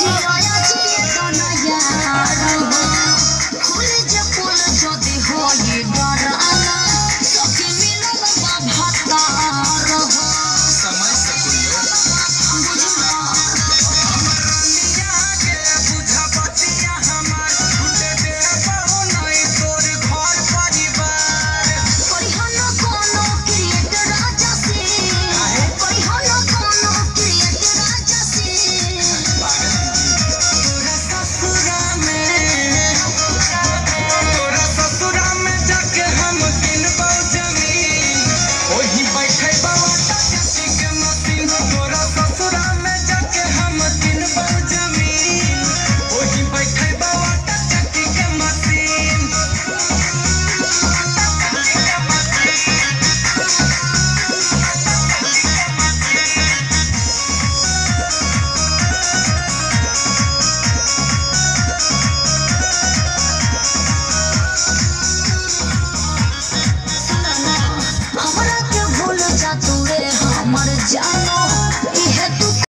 知道吗？